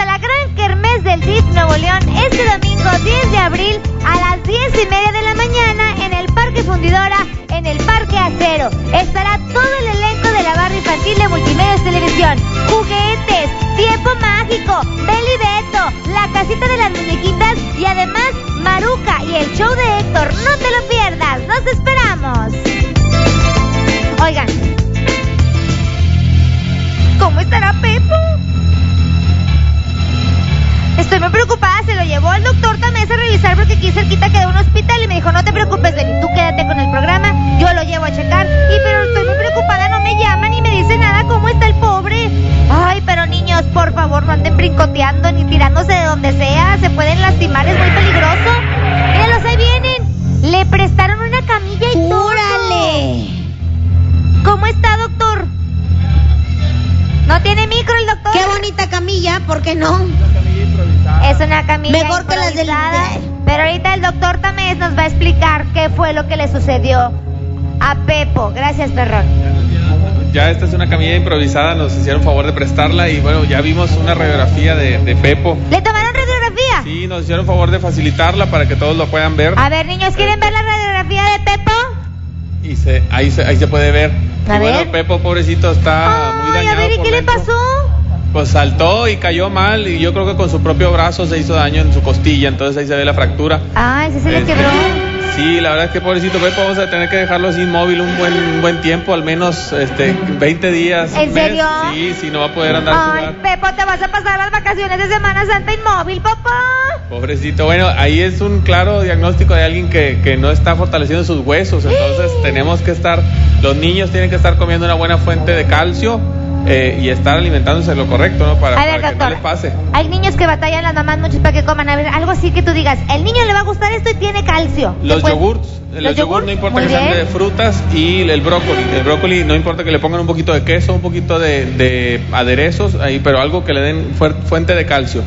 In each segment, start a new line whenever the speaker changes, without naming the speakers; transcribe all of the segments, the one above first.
a la gran kermés del DIF Nuevo León este domingo 10 de abril a las 10 y media de la mañana en el Parque Fundidora, en el Parque Acero. Estará todo el elenco de la barra infantil de Multimedios Televisión. Juguetes, tiempo mágico, Beli Beto, la casita de las muñequitas y además Maruca y el show de Héctor. No te lo pierdas, nos esperamos. Estoy muy preocupada, se lo llevó al doctor Tamés a revisar porque aquí cerquita quedó un hospital y me dijo, no te preocupes, tú quédate con el programa, yo lo llevo a checar. Y pero estoy muy preocupada, no me llama ni me dice nada, ¿cómo está el pobre? Ay, pero niños, por favor, no anden brincoteando ni tirándose de donde sea, se pueden lastimar, es muy peligroso. Míralos, ahí vienen. Le prestaron una camilla y todo.
¡Órale!
¿Cómo está, doctor? No tiene micro el doctor.
¡Qué bonita camilla! ¿Por qué no?
Es una camilla
Mejor que las del-
improvisada, Pero ahorita el doctor Tamés nos va a explicar qué fue lo que le sucedió a Pepo. Gracias, perrón.
Ya esta es una camilla improvisada, nos hicieron favor de prestarla y bueno, ya vimos una radiografía de, de Pepo.
¿Le tomaron radiografía?
Sí, nos hicieron favor de facilitarla para que todos lo puedan ver.
A ver, niños, ¿quieren ver la radiografía de Pepo?
Y se, ahí, se, ahí se puede ver.
A
y bueno,
ver.
Pepo, pobrecito, está muy
Ay,
dañado.
a ver, ¿y
por
qué le pasó?
Pues saltó y cayó mal y yo creo que con su propio brazo se hizo daño en su costilla, entonces ahí se ve la fractura.
Ay, sí se le quebró.
Sí, la verdad es que pobrecito Pepo vamos a tener que dejarlo así inmóvil un buen un buen tiempo, al menos este 20 días.
¿En
mes.
serio?
Sí, sí, no va a poder andar
Ay. Pepo, te vas a pasar las vacaciones de Semana Santa inmóvil, papá.
Pobrecito, bueno, ahí es un claro diagnóstico de alguien que, que no está fortaleciendo sus huesos, entonces tenemos que estar, los niños tienen que estar comiendo una buena fuente de calcio eh, y estar alimentándose lo correcto, ¿no? Para,
A ver,
para que no les pase.
Hay niños que batallan las mamás mucho para que coman. A ver, algo así que tú digas, el niño le va a gustar esto y tiene calcio.
Los
¿Te puede-
yogurts, los, yogurts no importa
Muy
que sean
bien.
de frutas y el brócoli. El brócoli no importa que le pongan un poquito de queso, un poquito de, de aderezos, ahí, pero algo que le den fuente de calcio.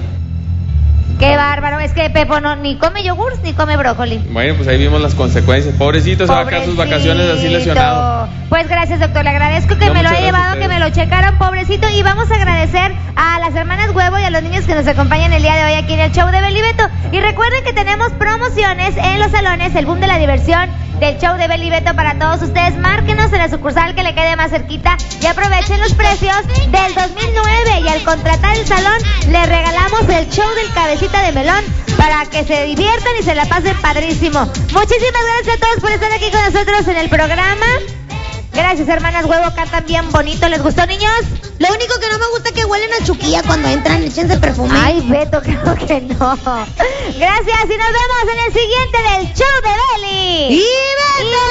Qué bárbaro, es que Pepo no ni come yogurts ni come brócoli.
Bueno, pues ahí vimos las consecuencias. Pobrecito, se va a sus vacaciones así lesionado.
Pues gracias, doctor. Le agradezco que
No,
me lo haya llevado, que me lo checaran, pobrecito. Y vamos a agradecer a las hermanas Huevo y a los niños que nos acompañan el día de hoy aquí en el show de Belibeto. Y recuerden que tenemos promociones en los salones, el boom de la diversión del show de Belibeto para todos ustedes. Márquenos en la sucursal que le quede más cerquita y aprovechen los precios del 2009. Y al contratar el salón, le regalamos el show del cabecita de melón para que se diviertan y se la pasen padrísimo. Muchísimas gracias a todos por estar aquí con nosotros en el programa. Gracias, hermanas Huevo, cantan bien bonito. ¿Les gustó, niños?
Lo único que no me gusta es que huelen a chuquilla cuando entran, échense perfume.
Ay, Beto, creo que no. Gracias y nos vemos en el siguiente del show de Beli.
¡Y
Beto!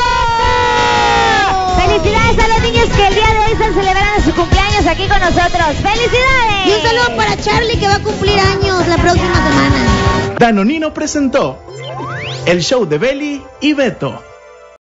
Felicidades a los niños que el día de hoy están celebrando su cumpleaños aquí con nosotros. ¡Felicidades!
Y un saludo para Charlie que va a cumplir años la próxima semana.
Danonino presentó el show de Belly y Beto.